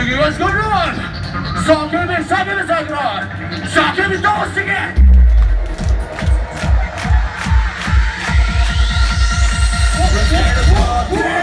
Thank you. What's going on? Soccer mi? Soccer mi? Soccer on. Soccer mi? Don't sing it. Yeah.